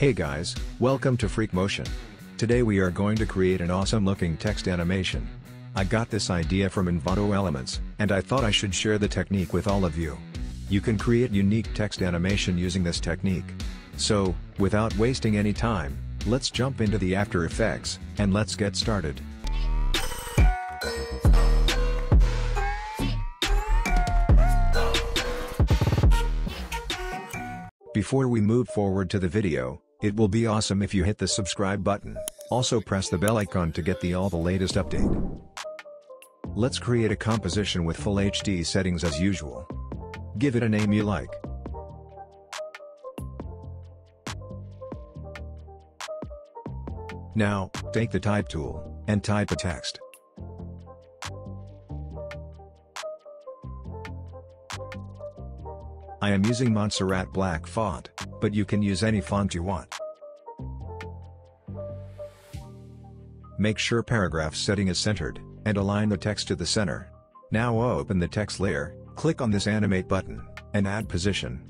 Hey guys, welcome to Freak Motion. Today we are going to create an awesome looking text animation. I got this idea from Envato Elements, and I thought I should share the technique with all of you. You can create unique text animation using this technique. So, without wasting any time, let's jump into the After Effects, and let's get started. Before we move forward to the video, it will be awesome if you hit the subscribe button, also press the bell icon to get the all the latest update. Let's create a composition with full HD settings as usual. Give it a name you like. Now, take the type tool, and type a text. I am using Montserrat Black font, but you can use any font you want. Make sure paragraph setting is centered, and align the text to the center. Now open the text layer, click on this animate button, and add position.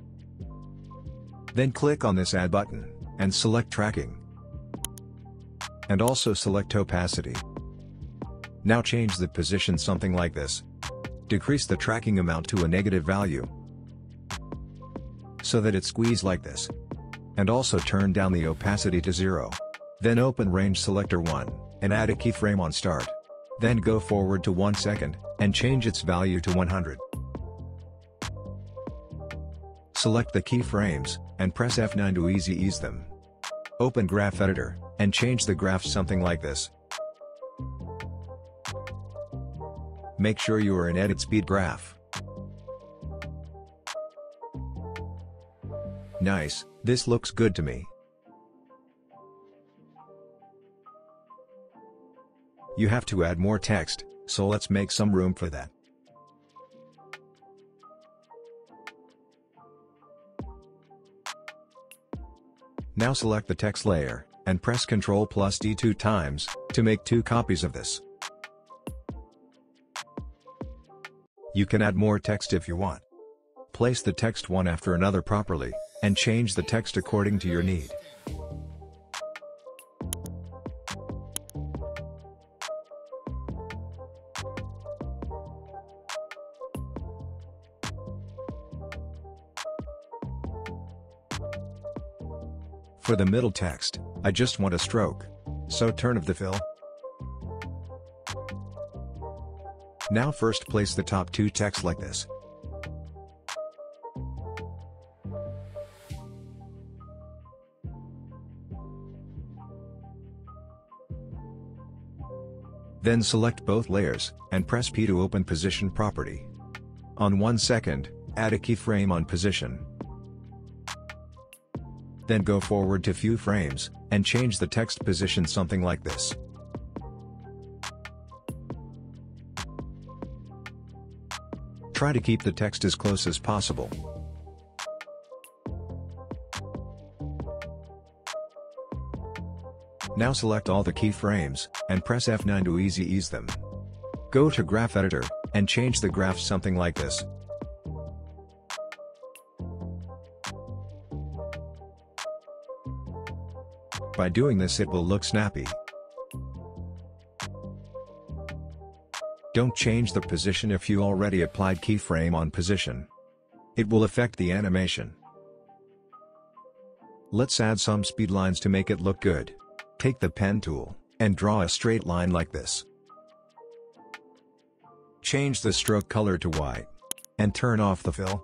Then click on this add button, and select tracking. And also select opacity. Now change the position something like this. Decrease the tracking amount to a negative value, so that it squeeze like this. And also turn down the opacity to 0. Then open range selector 1, and add a keyframe on start. Then go forward to 1 second, and change its value to 100. Select the keyframes, and press F9 to easy ease them. Open Graph Editor, and change the graph something like this. Make sure you are in Edit Speed Graph. Nice, this looks good to me. You have to add more text, so let's make some room for that. Now select the text layer, and press Ctrl plus D two times, to make two copies of this. You can add more text if you want. Place the text one after another properly, and change the text according to your need. For the middle text, I just want a stroke. So turn of the fill. Now first place the top two text like this. Then select both layers, and press P to open position property. On 1 second, add a keyframe on position. Then go forward to few frames, and change the text position something like this. Try to keep the text as close as possible. Now select all the keyframes, and press F9 to easy ease them. Go to Graph Editor, and change the graph something like this. By doing this it will look snappy. Don't change the position if you already applied keyframe on position. It will affect the animation. Let's add some speed lines to make it look good. Take the pen tool, and draw a straight line like this. Change the stroke color to white. And turn off the fill.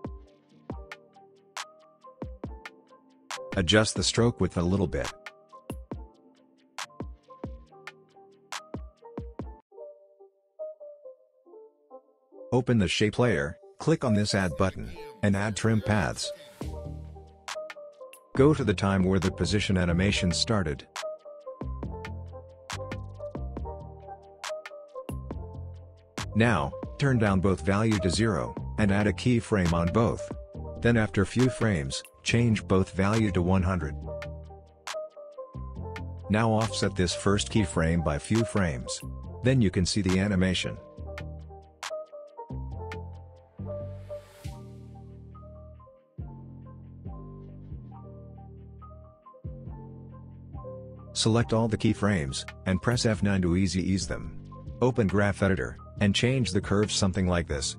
Adjust the stroke width a little bit. Open the shape layer, click on this add button, and add trim paths. Go to the time where the position animation started. Now, turn down both value to 0, and add a keyframe on both. Then after few frames, change both value to 100. Now offset this first keyframe by few frames. Then you can see the animation. Select all the keyframes, and press F9 to easy ease them. Open Graph Editor, and change the curve something like this.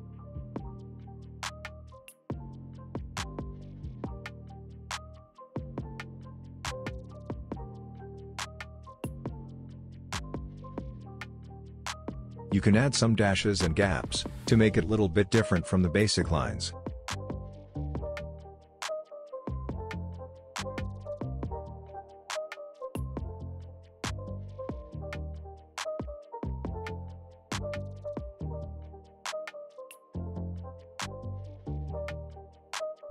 You can add some dashes and gaps, to make it little bit different from the basic lines.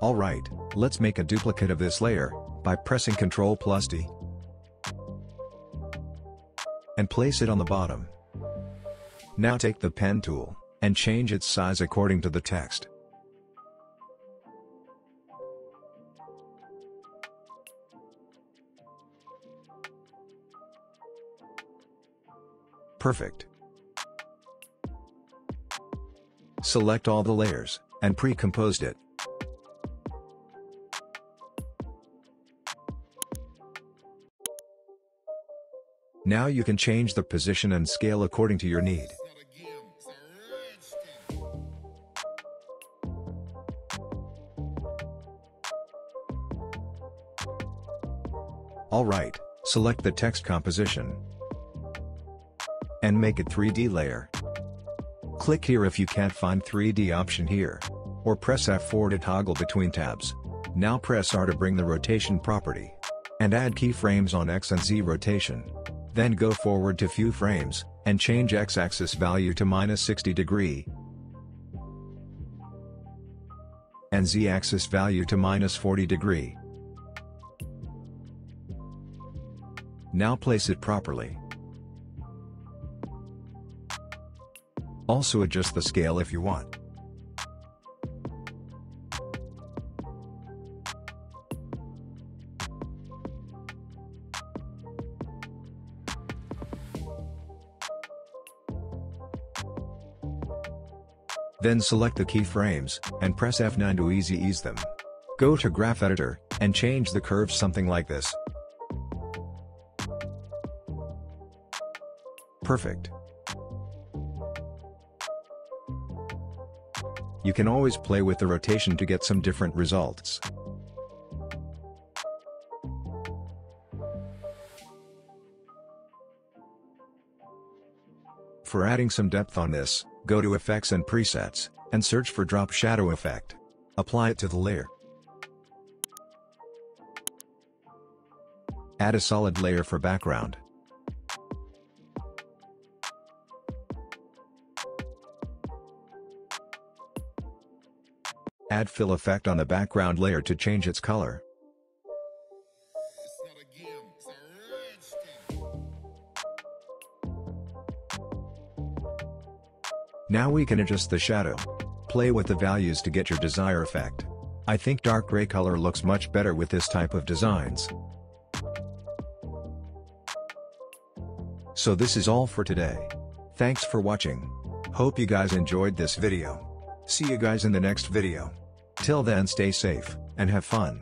Alright, let's make a duplicate of this layer, by pressing Ctrl plus D. And place it on the bottom. Now take the pen tool, and change its size according to the text. Perfect. Select all the layers, and pre-composed it. Now you can change the position and scale according to your need. Alright, select the text composition. And make it 3D layer. Click here if you can't find 3D option here. Or press F4 to toggle between tabs. Now press R to bring the rotation property. And add keyframes on X and Z rotation. Then go forward to few frames, and change x-axis value to minus 60 degree, and z-axis value to minus 40 degree. Now place it properly. Also adjust the scale if you want. Then select the keyframes, and press F9 to easy ease them. Go to Graph Editor, and change the curve something like this. Perfect. You can always play with the rotation to get some different results. For adding some depth on this, go to Effects and Presets, and search for Drop Shadow Effect. Apply it to the layer. Add a solid layer for background. Add fill effect on the background layer to change its color. Now we can adjust the shadow. Play with the values to get your desired effect. I think dark gray color looks much better with this type of designs. So this is all for today. Thanks for watching. Hope you guys enjoyed this video. See you guys in the next video. Till then stay safe, and have fun.